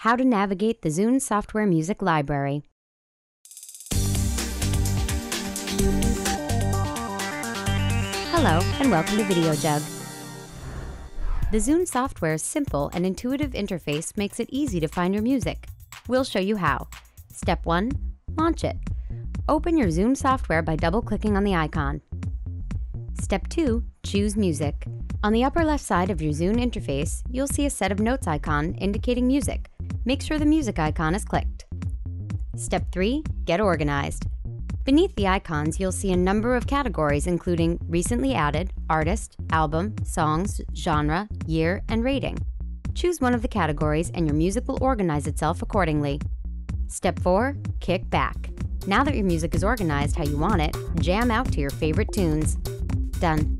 How to navigate the Zune Software Music Library. Hello, and welcome to Videojug. The Zune Software's simple and intuitive interface makes it easy to find your music. We'll show you how. Step 1. Launch it. Open your Zune software by double-clicking on the icon. Step 2. Choose Music. On the upper left side of your Zune interface, you'll see a set of notes icon indicating music. Make sure the music icon is clicked. Step 3. Get organized. Beneath the icons, you'll see a number of categories including recently added, artist, album, songs, genre, year, and rating. Choose one of the categories and your music will organize itself accordingly. Step 4. Kick back. Now that your music is organized how you want it, jam out to your favorite tunes. Done.